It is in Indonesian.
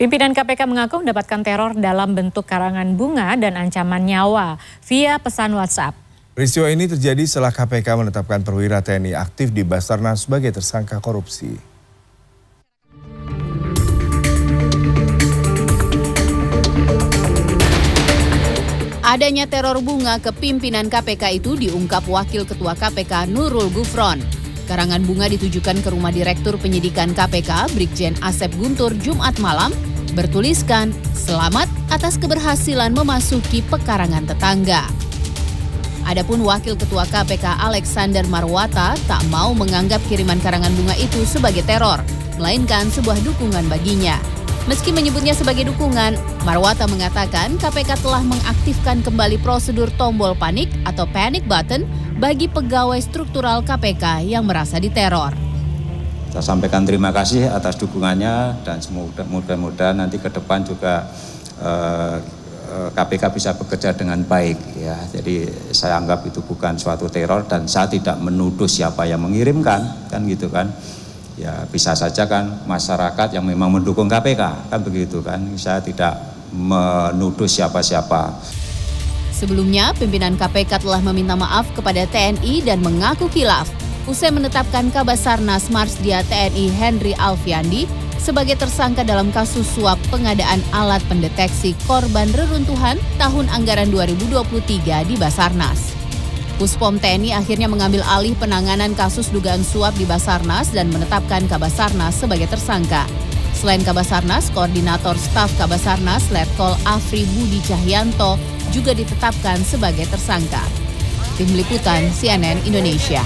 Pimpinan KPK mengaku mendapatkan teror dalam bentuk karangan bunga dan ancaman nyawa via pesan WhatsApp. Peristiwa ini terjadi setelah KPK menetapkan perwira TNI aktif di Basarnas sebagai tersangka korupsi. Adanya teror bunga ke pimpinan KPK itu diungkap Wakil Ketua KPK Nurul Gufron. Karangan bunga ditujukan ke rumah Direktur Penyidikan KPK Brigjen Asep Guntur Jumat malam bertuliskan selamat atas keberhasilan memasuki pekarangan tetangga. Adapun Wakil Ketua KPK Alexander Marwata tak mau menganggap kiriman karangan bunga itu sebagai teror, melainkan sebuah dukungan baginya. Meski menyebutnya sebagai dukungan, Marwata mengatakan KPK telah mengaktifkan kembali prosedur tombol panik atau panic button bagi pegawai struktural KPK yang merasa diteror. Saya sampaikan terima kasih atas dukungannya dan semoga mudah-mudahan nanti ke depan juga eh, KPK eh, bisa bekerja dengan baik ya. Jadi saya anggap itu bukan suatu teror dan saya tidak menuduh siapa yang mengirimkan kan gitu kan. Ya bisa saja kan masyarakat yang memang mendukung KPK kan begitu kan. Saya tidak menuduh siapa-siapa. Sebelumnya, pimpinan KPK telah meminta maaf kepada TNI dan mengaku kilaf usai menetapkan Kabasarnas Marsdia TNI Henry Alfiandi sebagai tersangka dalam kasus suap pengadaan alat pendeteksi korban reruntuhan tahun anggaran 2023 di Basarnas. Puspom TNI akhirnya mengambil alih penanganan kasus dugaan suap di Basarnas dan menetapkan Kabasarnas sebagai tersangka. Selain Kabasarnas, Koordinator Staf Kabasarnas Letkol Afri Budi Cahyanto juga ditetapkan sebagai tersangka. Tim Liputan CNN Indonesia.